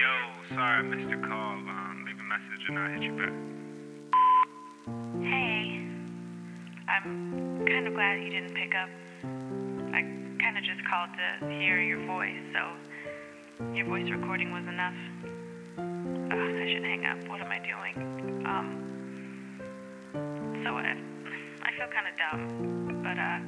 Yo, sorry I missed your call. Um, leave a message and I'll hit you back. Hey. I'm kind of glad you didn't pick up. I kind of just called to hear your voice, so your voice recording was enough. Ugh, I should hang up. What am I doing? Um. So I, I feel kind of dumb, but uh,